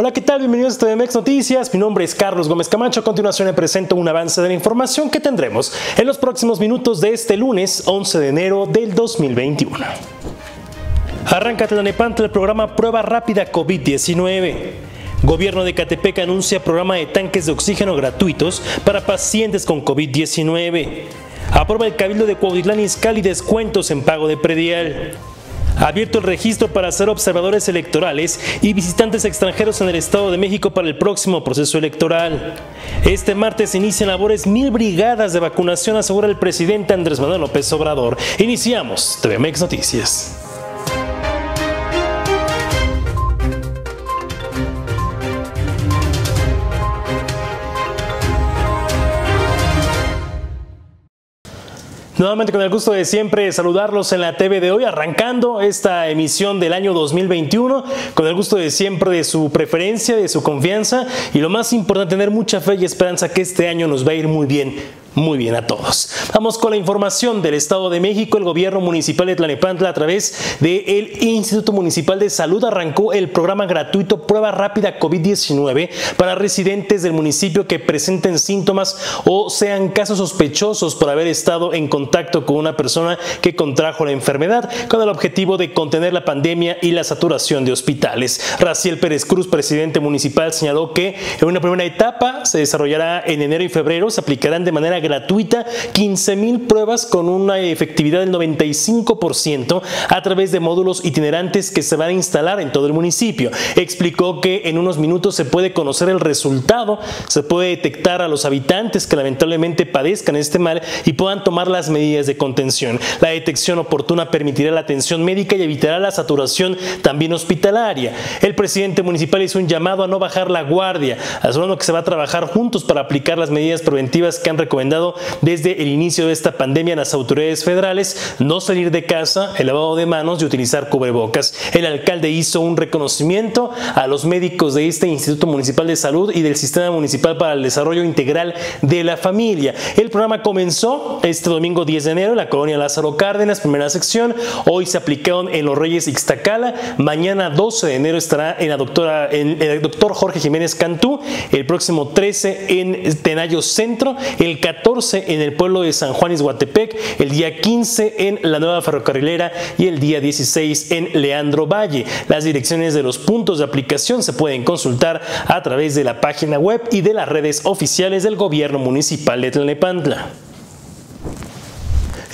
Hola, ¿qué tal? Bienvenidos a TVMX Noticias. Mi nombre es Carlos Gómez Camacho. A continuación le presento un avance de la información que tendremos en los próximos minutos de este lunes 11 de enero del 2021. Arranca Tlanepantla el programa Prueba Rápida COVID-19. Gobierno de Catepec anuncia programa de tanques de oxígeno gratuitos para pacientes con COVID-19. Aprueba el Cabildo de Cuautitlán Izcalli descuentos en pago de predial. Abierto el registro para ser observadores electorales y visitantes extranjeros en el Estado de México para el próximo proceso electoral. Este martes inician labores mil brigadas de vacunación, asegura el presidente Andrés Manuel López Obrador. Iniciamos TVMX Noticias. Nuevamente con el gusto de siempre saludarlos en la TV de hoy, arrancando esta emisión del año 2021, con el gusto de siempre de su preferencia, de su confianza y lo más importante, tener mucha fe y esperanza que este año nos va a ir muy bien muy bien a todos. Vamos con la información del Estado de México. El gobierno municipal de Tlanepantla a través del Instituto Municipal de Salud arrancó el programa gratuito Prueba Rápida COVID-19 para residentes del municipio que presenten síntomas o sean casos sospechosos por haber estado en contacto con una persona que contrajo la enfermedad con el objetivo de contener la pandemia y la saturación de hospitales. Raciel Pérez Cruz, presidente municipal, señaló que en una primera etapa se desarrollará en enero y febrero, se aplicarán de manera gratuita 15 mil pruebas con una efectividad del 95% a través de módulos itinerantes que se van a instalar en todo el municipio. Explicó que en unos minutos se puede conocer el resultado, se puede detectar a los habitantes que lamentablemente padezcan este mal y puedan tomar las medidas de contención. La detección oportuna permitirá la atención médica y evitará la saturación también hospitalaria. El presidente municipal hizo un llamado a no bajar la guardia, asegurando que se va a trabajar juntos para aplicar las medidas preventivas que han recomendado desde el inicio de esta pandemia las autoridades federales, no salir de casa, el lavado de manos y utilizar cubrebocas. El alcalde hizo un reconocimiento a los médicos de este Instituto Municipal de Salud y del Sistema Municipal para el Desarrollo Integral de la Familia. El programa comenzó este domingo 10 de enero en la colonia Lázaro Cárdenas, primera sección. Hoy se aplicaron en Los Reyes Ixtacala. Mañana 12 de enero estará en, la en el doctor Jorge Jiménez Cantú. El próximo 13 en Tenayo Centro. El 14 en el pueblo de San Juan Izhuatepec, el día 15 en la nueva ferrocarrilera y el día 16 en Leandro Valle. Las direcciones de los puntos de aplicación se pueden consultar a través de la página web y de las redes oficiales del gobierno municipal de Tlalnepantla.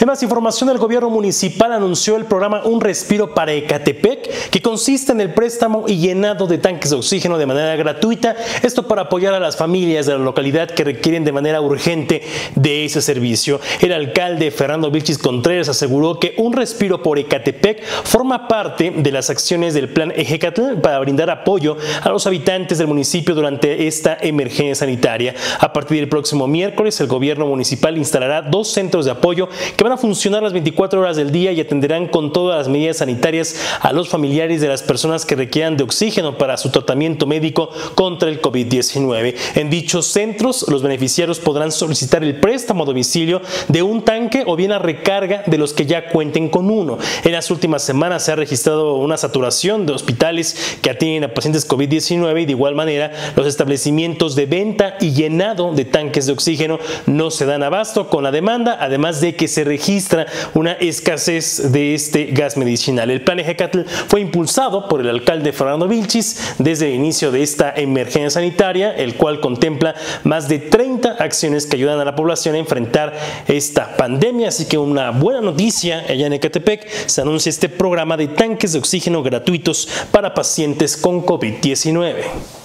En más información, el gobierno municipal anunció el programa Un Respiro para Ecatepec, que consiste en el préstamo y llenado de tanques de oxígeno de manera gratuita, esto para apoyar a las familias de la localidad que requieren de manera urgente de ese servicio. El alcalde Fernando Vilchis Contreras aseguró que Un Respiro por Ecatepec forma parte de las acciones del plan Ejecatl para brindar apoyo a los habitantes del municipio durante esta emergencia sanitaria. A partir del próximo miércoles, el gobierno municipal instalará dos centros de apoyo que van a funcionar las 24 horas del día y atenderán con todas las medidas sanitarias a los familiares de las personas que requieran de oxígeno para su tratamiento médico contra el COVID-19. En dichos centros, los beneficiarios podrán solicitar el préstamo a domicilio de un tanque o bien a recarga de los que ya cuenten con uno. En las últimas semanas se ha registrado una saturación de hospitales que atienden a pacientes COVID-19 y de igual manera los establecimientos de venta y llenado de tanques de oxígeno no se dan abasto con la demanda, además de que se registra una escasez de este gas medicinal. El plan Ejecatl fue impulsado por el alcalde Fernando Vilchis desde el inicio de esta emergencia sanitaria, el cual contempla más de 30 acciones que ayudan a la población a enfrentar esta pandemia. Así que una buena noticia allá en Ecatepec se anuncia este programa de tanques de oxígeno gratuitos para pacientes con COVID-19.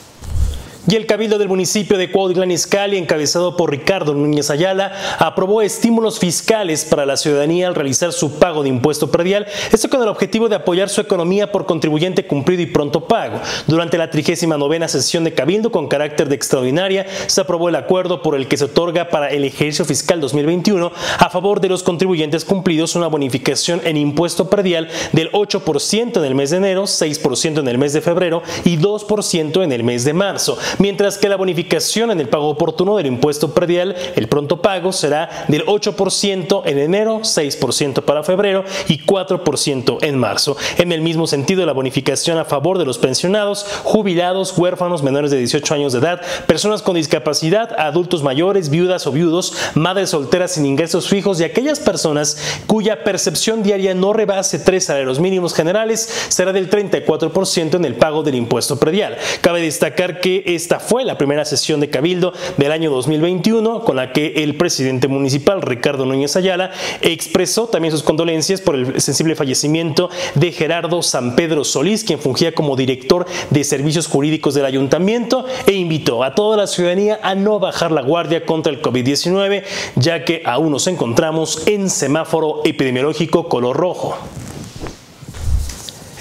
Y el Cabildo del municipio de Cuautitlán Izcalli, encabezado por Ricardo Núñez Ayala, aprobó estímulos fiscales para la ciudadanía al realizar su pago de impuesto predial, esto con el objetivo de apoyar su economía por contribuyente cumplido y pronto pago. Durante la 39 sesión de Cabildo con carácter de extraordinaria, se aprobó el acuerdo por el que se otorga para el ejercicio fiscal 2021 a favor de los contribuyentes cumplidos una bonificación en impuesto predial del 8% en el mes de enero, 6% en el mes de febrero y 2% en el mes de marzo mientras que la bonificación en el pago oportuno del impuesto predial, el pronto pago, será del 8% en enero, 6% para febrero y 4% en marzo. En el mismo sentido, la bonificación a favor de los pensionados, jubilados, huérfanos menores de 18 años de edad, personas con discapacidad, adultos mayores, viudas o viudos, madres solteras sin ingresos fijos y aquellas personas cuya percepción diaria no rebase tres salarios mínimos generales será del 34% en el pago del impuesto predial. Cabe destacar que esta fue la primera sesión de Cabildo del año 2021 con la que el presidente municipal Ricardo Núñez Ayala expresó también sus condolencias por el sensible fallecimiento de Gerardo San Pedro Solís, quien fungía como director de servicios jurídicos del ayuntamiento e invitó a toda la ciudadanía a no bajar la guardia contra el COVID-19, ya que aún nos encontramos en semáforo epidemiológico color rojo.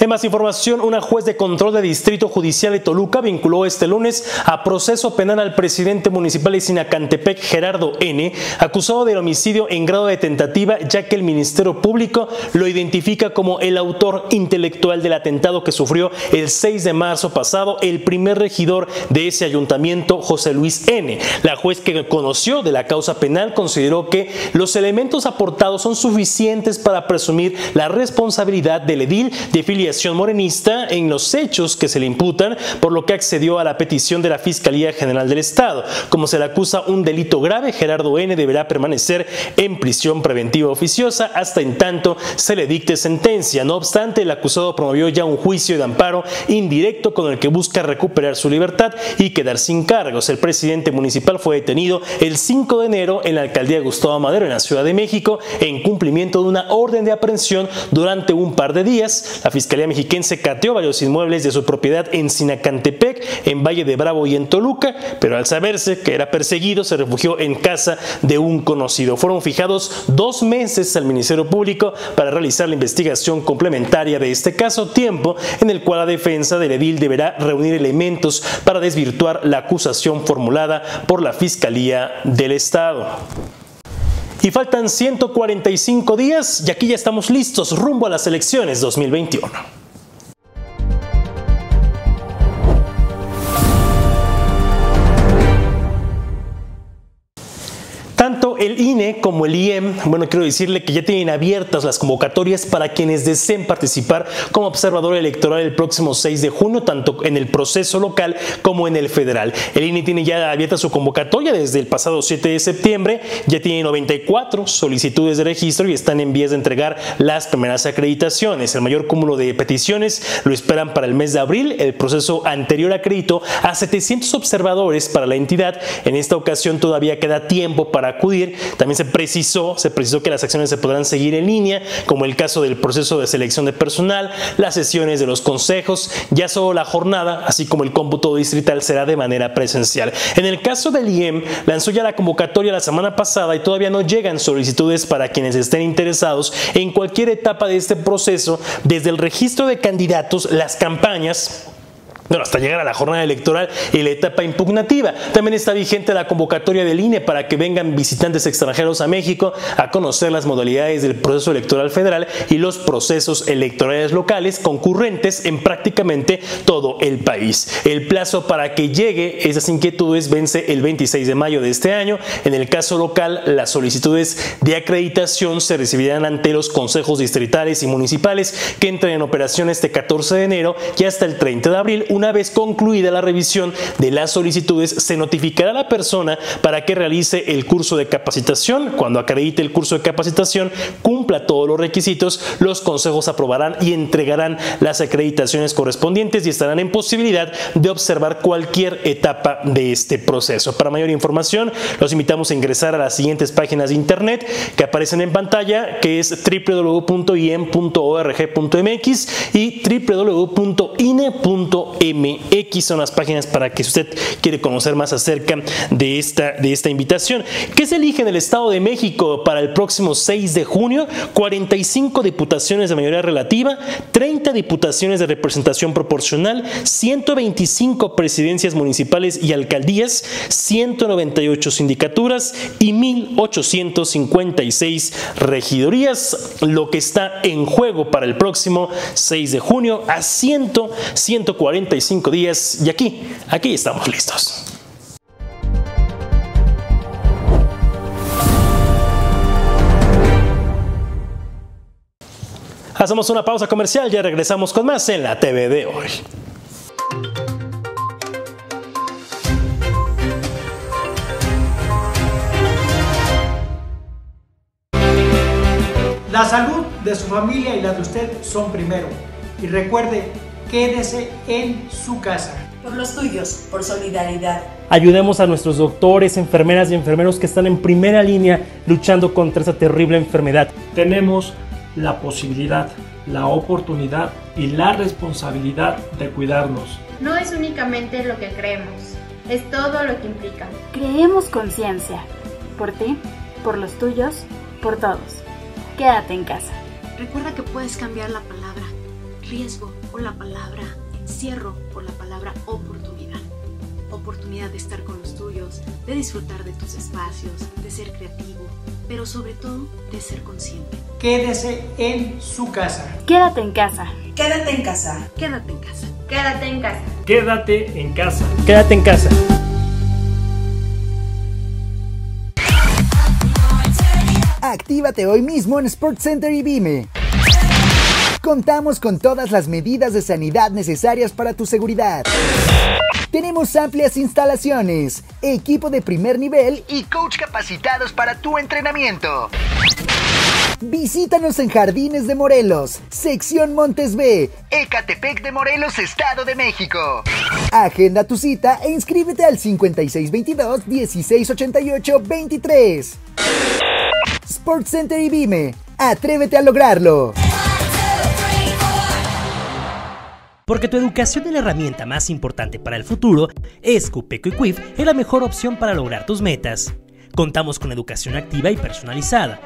En más información, una juez de control de Distrito Judicial de Toluca vinculó este lunes a proceso penal al presidente municipal de Sinacantepec, Gerardo N., acusado del homicidio en grado de tentativa, ya que el Ministerio Público lo identifica como el autor intelectual del atentado que sufrió el 6 de marzo pasado el primer regidor de ese ayuntamiento, José Luis N. La juez que conoció de la causa penal consideró que los elementos aportados son suficientes para presumir la responsabilidad del edil de morenista en los hechos que se le imputan, por lo que accedió a la petición de la Fiscalía General del Estado. Como se le acusa un delito grave, Gerardo N. deberá permanecer en prisión preventiva oficiosa hasta en tanto se le dicte sentencia. No obstante, el acusado promovió ya un juicio de amparo indirecto con el que busca recuperar su libertad y quedar sin cargos. El presidente municipal fue detenido el 5 de enero en la alcaldía Gustavo Madero, en la Ciudad de México, en cumplimiento de una orden de aprehensión durante un par de días. La Fiscalía Mexiquense cateó varios inmuebles de su propiedad en Sinacantepec, en Valle de Bravo y en Toluca, pero al saberse que era perseguido se refugió en casa de un conocido. Fueron fijados dos meses al Ministerio Público para realizar la investigación complementaria de este caso, tiempo en el cual la defensa del edil deberá reunir elementos para desvirtuar la acusación formulada por la Fiscalía del Estado. Y faltan 145 días y aquí ya estamos listos rumbo a las elecciones 2021. El INE como el IEM, bueno, quiero decirle que ya tienen abiertas las convocatorias para quienes deseen participar como observador electoral el próximo 6 de junio, tanto en el proceso local como en el federal. El INE tiene ya abierta su convocatoria desde el pasado 7 de septiembre, ya tiene 94 solicitudes de registro y están en vías de entregar las primeras acreditaciones. El mayor cúmulo de peticiones lo esperan para el mes de abril. El proceso anterior acreditó a 700 observadores para la entidad. En esta ocasión todavía queda tiempo para acudir también se precisó, se precisó que las acciones se podrán seguir en línea, como el caso del proceso de selección de personal, las sesiones de los consejos, ya solo la jornada, así como el cómputo distrital será de manera presencial. En el caso del IEM, lanzó ya la convocatoria la semana pasada y todavía no llegan solicitudes para quienes estén interesados en cualquier etapa de este proceso, desde el registro de candidatos, las campañas, bueno, hasta llegar a la jornada electoral y la etapa impugnativa. También está vigente la convocatoria del INE para que vengan visitantes extranjeros a México a conocer las modalidades del proceso electoral federal y los procesos electorales locales concurrentes en prácticamente todo el país. El plazo para que llegue esas inquietudes vence el 26 de mayo de este año. En el caso local, las solicitudes de acreditación se recibirán ante los consejos distritales y municipales que entran en operación este 14 de enero y hasta el 30 de abril una vez concluida la revisión de las solicitudes, se notificará a la persona para que realice el curso de capacitación. Cuando acredite el curso de capacitación, cumpla todos los requisitos, los consejos aprobarán y entregarán las acreditaciones correspondientes y estarán en posibilidad de observar cualquier etapa de este proceso. Para mayor información, los invitamos a ingresar a las siguientes páginas de internet que aparecen en pantalla, que es www.iem.org.mx y www.ine.mx MX son las páginas para que usted quiere conocer más acerca de esta, de esta invitación. ¿Qué se elige en el Estado de México para el próximo 6 de junio? 45 diputaciones de mayoría relativa, 30 diputaciones de representación proporcional, 125 presidencias municipales y alcaldías, 198 sindicaturas y 1.856 regidorías, lo que está en juego para el próximo 6 de junio a 100, 145 días y aquí, aquí estamos listos. Hacemos una pausa comercial, ya regresamos con más en la TV de hoy. La salud de su familia y la de usted son primero. Y recuerde, quédese en su casa. Por los tuyos, por solidaridad. Ayudemos a nuestros doctores, enfermeras y enfermeros que están en primera línea luchando contra esta terrible enfermedad. Tenemos la posibilidad, la oportunidad y la responsabilidad de cuidarnos. No es únicamente lo que creemos, es todo lo que implica. Creemos conciencia. Por ti, por los tuyos, por todos. Quédate en casa. Recuerda que puedes cambiar la palabra riesgo por la palabra encierro por la palabra oportunidad. Oportunidad de estar con los tuyos, de disfrutar de tus espacios, de ser creativo, pero sobre todo de ser consciente. Quédese en su casa. Quédate en casa. Quédate en casa. Quédate en casa. Quédate en casa. Quédate en casa. Quédate en casa. Actívate hoy mismo en Sports Center y Vime. Contamos con todas las medidas de sanidad necesarias para tu seguridad. Tenemos amplias instalaciones, equipo de primer nivel y coach capacitados para tu entrenamiento. Visítanos en Jardines de Morelos, sección Montes B, Ecatepec de Morelos, Estado de México. Agenda tu cita e inscríbete al 5622-1688-23. Sports Center y Vime, atrévete a lograrlo. Porque tu educación es la herramienta más importante para el futuro, Escupeco y Quif es la mejor opción para lograr tus metas. Contamos con educación activa y personalizada,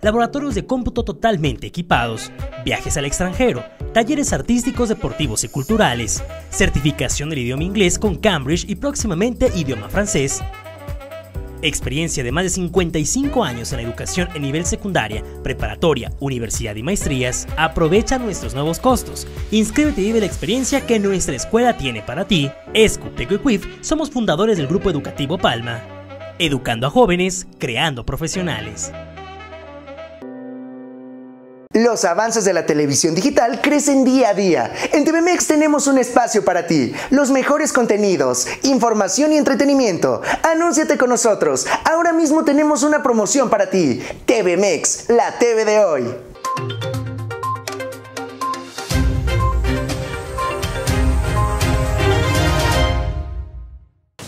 laboratorios de cómputo totalmente equipados, viajes al extranjero, talleres artísticos, deportivos y culturales, certificación del idioma inglés con Cambridge y próximamente idioma francés, experiencia de más de 55 años en educación en nivel secundaria, preparatoria, universidad y maestrías, aprovecha nuestros nuevos costos. Inscríbete y vive la experiencia que nuestra escuela tiene para ti. Escupeco y Quif somos fundadores del grupo educativo Palma. Educando a jóvenes, creando profesionales. Los avances de la televisión digital crecen día a día. En TVMex tenemos un espacio para ti. Los mejores contenidos, información y entretenimiento. Anúnciate con nosotros. Ahora mismo tenemos una promoción para ti. TVMex, la TV de hoy.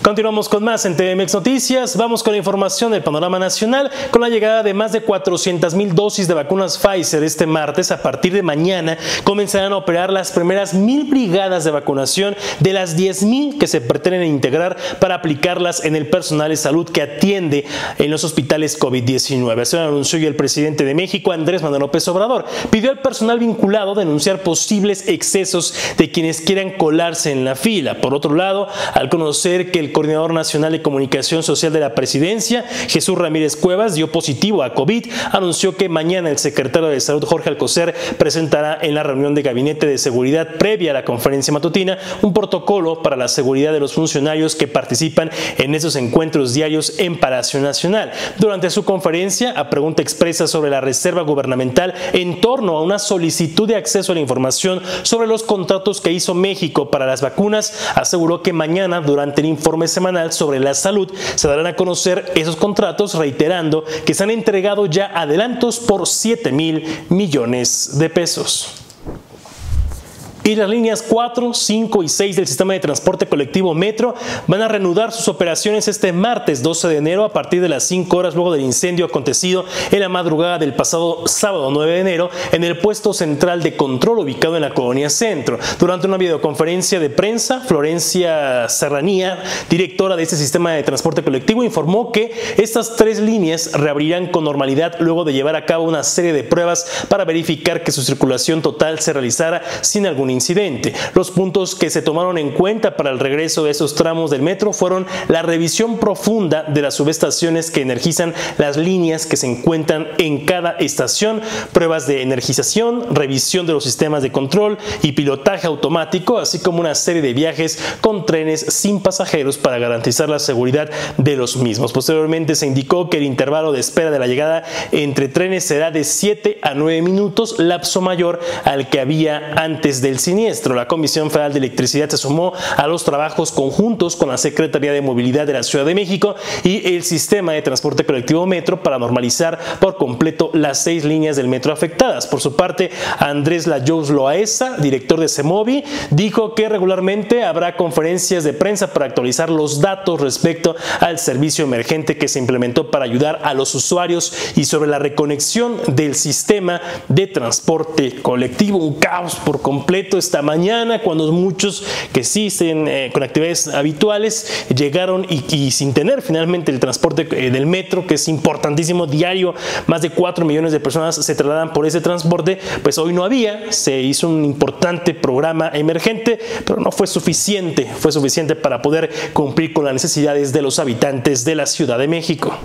Continuamos con más en TVMX Noticias. Vamos con la información del panorama nacional. Con la llegada de más de 400 mil dosis de vacunas Pfizer este martes, a partir de mañana comenzarán a operar las primeras mil brigadas de vacunación de las 10 mil que se pretenden integrar para aplicarlas en el personal de salud que atiende en los hospitales COVID-19. Así anunció el presidente de México, Andrés Manuel López Obrador. Pidió al personal vinculado denunciar posibles excesos de quienes quieran colarse en la fila. Por otro lado, al conocer que el coordinador nacional de comunicación social de la presidencia, Jesús Ramírez Cuevas, dio positivo a COVID, anunció que mañana el secretario de Salud, Jorge Alcocer, presentará en la reunión de gabinete de seguridad previa a la conferencia matutina un protocolo para la seguridad de los funcionarios que participan en esos encuentros diarios en Palacio Nacional. Durante su conferencia, a pregunta expresa sobre la reserva gubernamental en torno a una solicitud de acceso a la información sobre los contratos que hizo México para las vacunas, aseguró que mañana, durante el informe semanal sobre la salud se darán a conocer esos contratos reiterando que se han entregado ya adelantos por 7 mil millones de pesos. Y las líneas 4, 5 y 6 del sistema de transporte colectivo Metro van a reanudar sus operaciones este martes 12 de enero a partir de las 5 horas luego del incendio acontecido en la madrugada del pasado sábado 9 de enero en el puesto central de control ubicado en la colonia Centro. Durante una videoconferencia de prensa, Florencia Serranía, directora de este sistema de transporte colectivo, informó que estas tres líneas reabrirán con normalidad luego de llevar a cabo una serie de pruebas para verificar que su circulación total se realizara sin algún incidente. Los puntos que se tomaron en cuenta para el regreso de esos tramos del metro fueron la revisión profunda de las subestaciones que energizan las líneas que se encuentran en cada estación, pruebas de energización, revisión de los sistemas de control y pilotaje automático, así como una serie de viajes con trenes sin pasajeros para garantizar la seguridad de los mismos. Posteriormente se indicó que el intervalo de espera de la llegada entre trenes será de 7 a 9 minutos, lapso mayor al que había antes del La Comisión Federal de Electricidad se sumó a los trabajos conjuntos con la Secretaría de Movilidad de la Ciudad de México y el sistema de transporte colectivo Metro para normalizar por completo las seis líneas del metro afectadas. Por su parte, Andrés Layous Loaesa, director de CEMOVI, dijo que regularmente habrá conferencias de prensa para actualizar los datos respecto al servicio emergente que se implementó para ayudar a los usuarios y sobre la reconexión del sistema de transporte colectivo. Un caos por completo esta mañana cuando muchos que sí estén eh, con actividades habituales llegaron y, sin tener finalmente el transporte eh, del metro, que es importantísimo diario, más de 4 millones de personas se trasladan por ese transporte, pues hoy no había, se hizo un importante programa emergente, pero no fue suficiente, fue suficiente para poder cumplir con las necesidades de los habitantes de la Ciudad de México.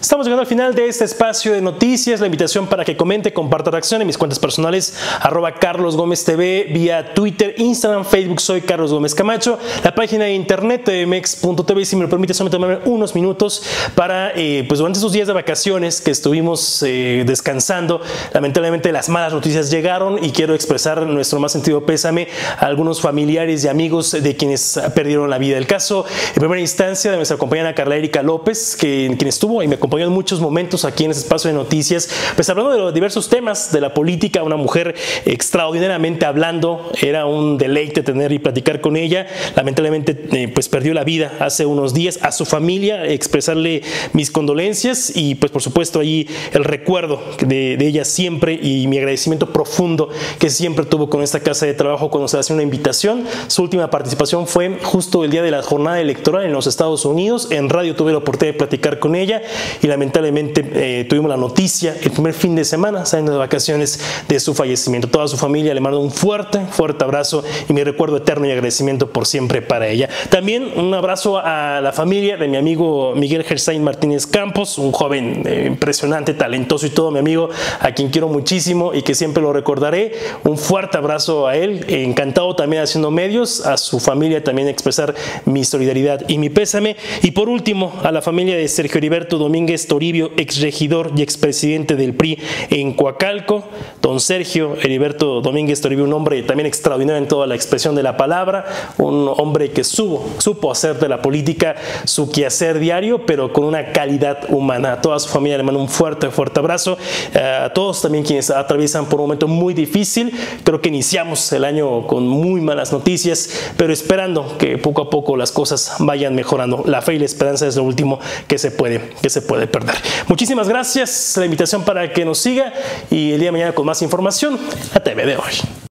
Estamos llegando al final de este espacio de noticias. La invitación para que comente, comparta reacción en mis cuentas personales, arroba Carlos Gómez TV, vía Twitter, Instagram, Facebook, soy Carlos Gómez Camacho. La página de internet mex.tv, si me lo permite, solo tomarme unos minutos para, eh, pues durante esos días de vacaciones que estuvimos eh, descansando, lamentablemente las malas noticias llegaron y quiero expresar nuestro más sentido pésame a algunos familiares y amigos de quienes perdieron la vida. El caso, en primera instancia, de nuestra compañera Carla Erika López, que, quien estuvo y me acompañó en muchos momentos aquí en este espacio de noticias, pues hablando de los diversos temas de la política, una mujer extraordinariamente hablando, era un deleite tener y platicar con ella, lamentablemente eh, pues perdió la vida hace unos días, a su familia expresarle mis condolencias y pues por supuesto ahí el recuerdo de, de ella siempre y mi agradecimiento profundo que siempre tuvo con esta casa de trabajo cuando se hace una invitación. Su última participación fue justo el día de la jornada electoral en los Estados Unidos. En radio tuve la oportunidad de platicar con ella y lamentablemente eh, tuvimos la noticia el primer fin de semana, saliendo de vacaciones, de su fallecimiento. Toda su familia le mando un fuerte, fuerte abrazo y mi recuerdo eterno y agradecimiento por siempre para ella. También un abrazo a la familia de mi amigo Miguel Gersain Martínez Campos, un joven eh, impresionante, talentoso y todo mi amigo, a quien quiero muchísimo y que siempre lo recordaré. Un fuerte abrazo a él, encantado también haciendo medios, a su familia también expresar mi solidaridad y mi pésame. Y por último, a la familia de Sergio Heriberto Domínguez Toribio, exregidor y expresidente del PRI en Coacalco, don Sergio Heriberto Domínguez Toribio, un hombre también extraordinario en toda la expresión de la palabra, un hombre que supo, supo hacer de la política su quehacer diario, pero con una calidad humana. A toda su familia le mando un fuerte, fuerte abrazo. Eh, a todos también quienes atraviesan por un momento muy difícil. Creo que iniciamos el año con muy malas noticias, pero esperando que poco a poco las cosas vayan mejorando. La fe y la esperanza es lo último que se puede, que se puede perder. Muchísimas gracias, la invitación para que nos siga y el día de mañana con más información a TV de hoy.